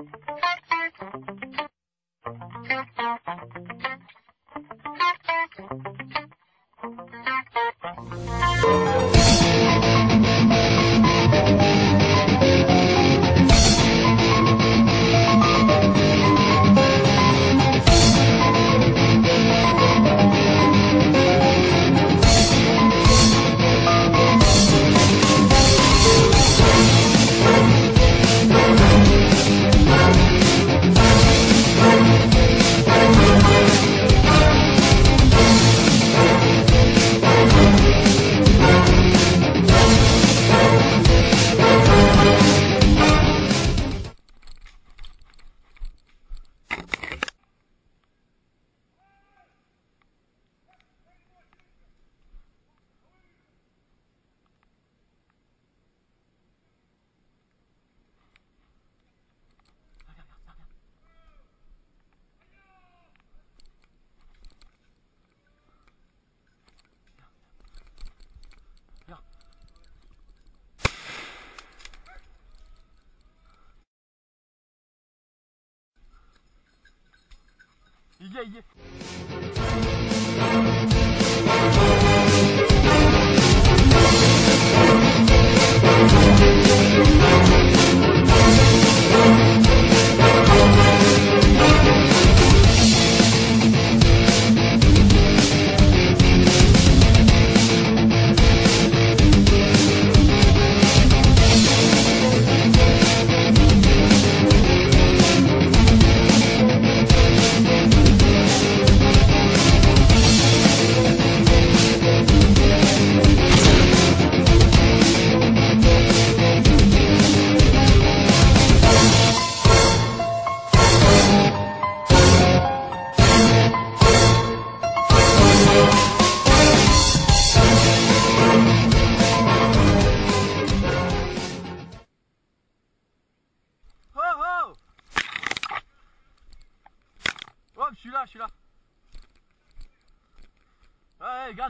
Il y est, il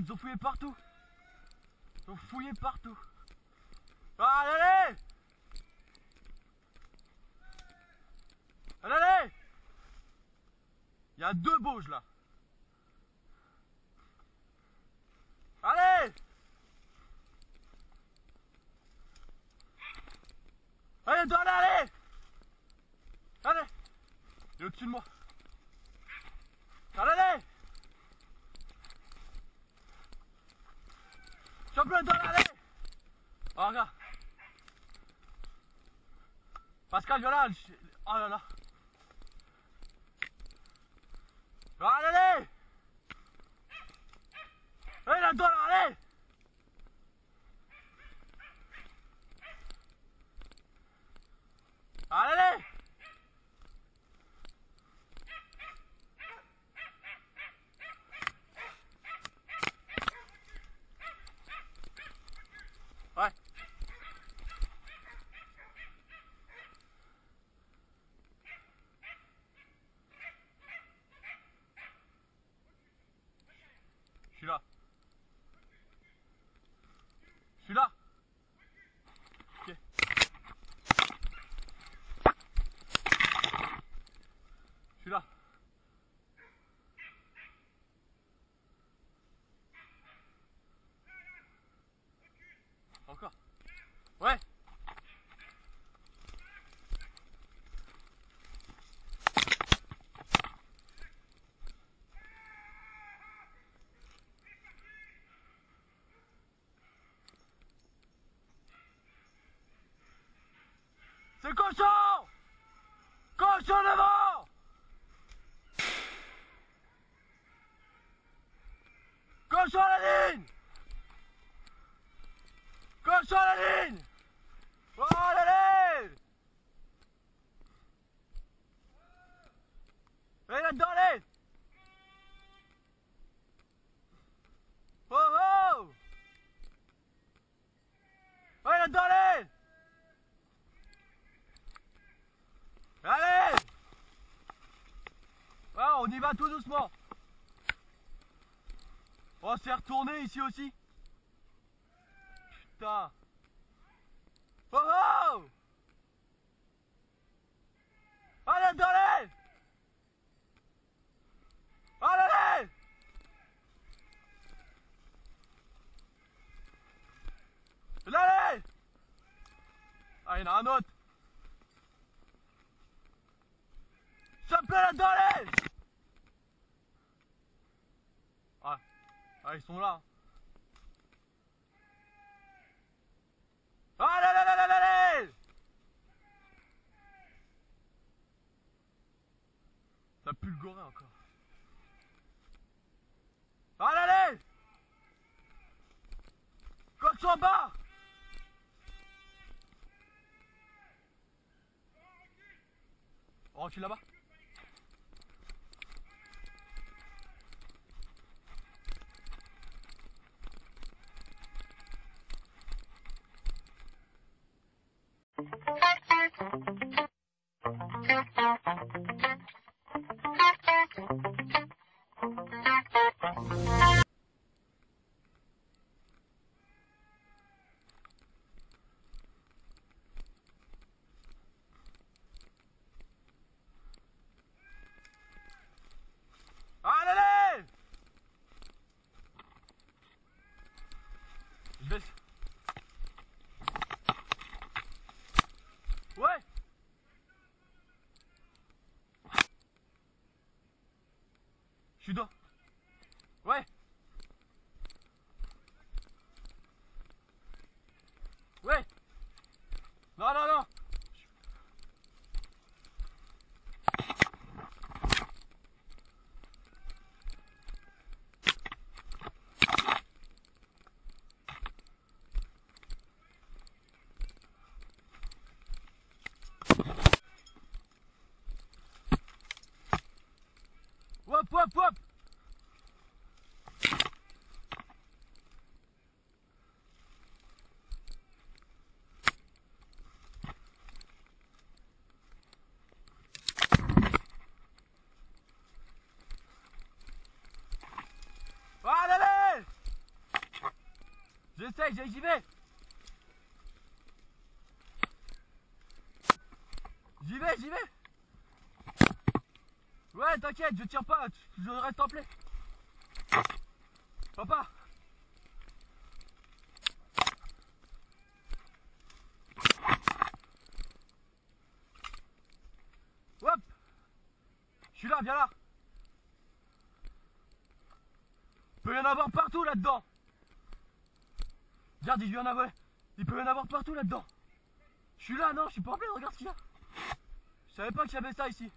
Ils ont fouillé partout. Ils ont fouillé partout. Ah, allez, allez Allez, allez Il y a deux Bauges là. Allez Allez, dois aller, allez Allez Il est au-dessus de moi. Allez, allez Champion, dois aller Oh, regarde. Pascal, je- Oh là là Allez, allez Allez, là-dedans, là, allez Allez, allez Ouais. Je suis là. Je suis là. Ok. Je suis là. Encore. Ouais. C'est cochon! Cochon devant! Cochon à la ligne! Cochon à la ligne! Oh, allez Allez là-dedans, allez tout doucement. Oh, On va se faire tourner ici aussi. Putain. Oh, oh Allez dans l'aile Allez il y en a un autre ah. ah, ils sont là. Allez, allez, allez, allez Ça pue le goré encore. Allez, allez Coach en bas On recule là-bas Dedans. Ouais Ouais Non, non, non Hop, hop, hop Allez, allez J'y vais J'y vais, j'y vais Ouais, t'inquiète, je tire pas, je reste en plaie. Papa. Hop. Je suis là, viens là. Peut y en avoir partout là-dedans Regarde, il y en a, ouais. Il peut y en avoir partout là-dedans. Je suis là, non, je suis pas en pleine, regarde ce qu'il y a. Je savais pas qu'il y avait ça ici.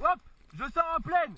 Hop Je sors en pleine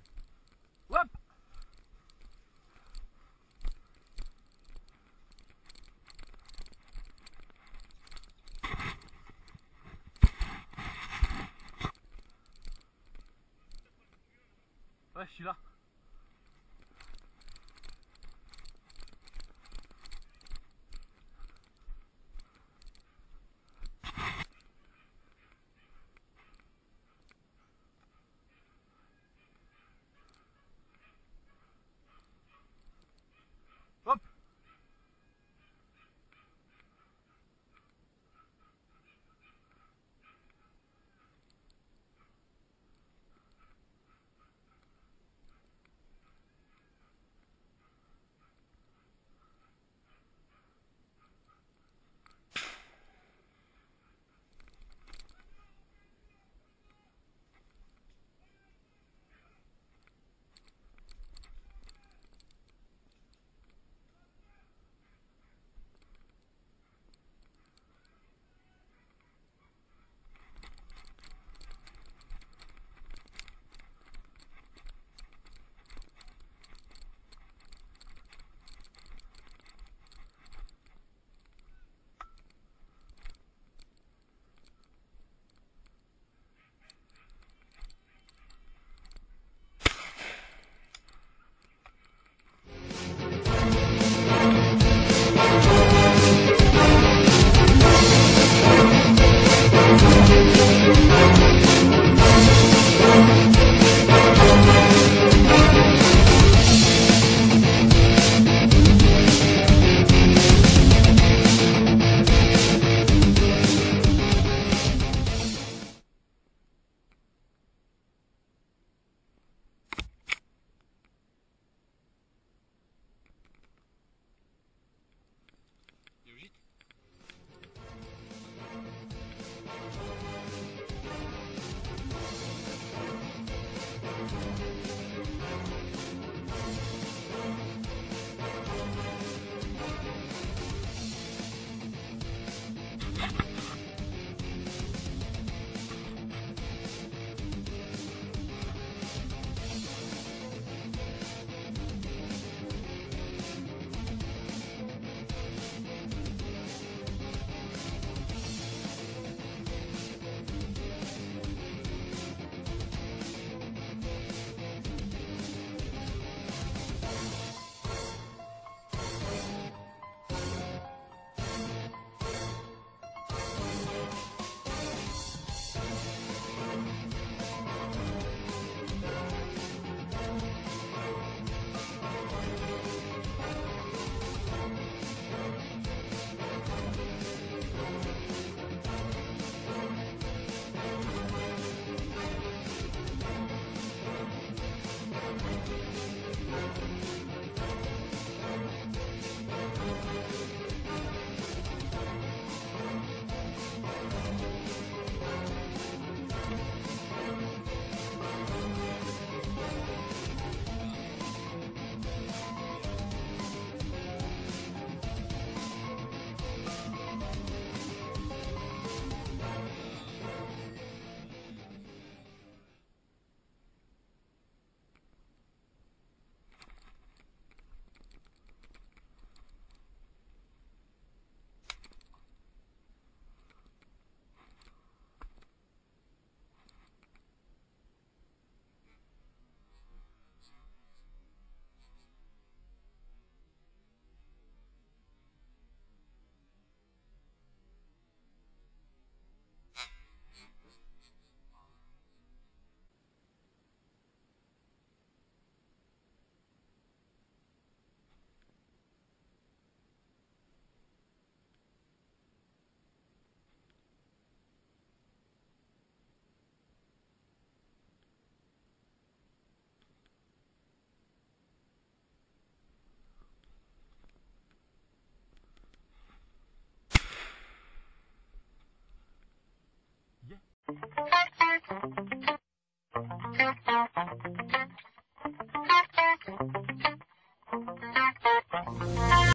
Thank you.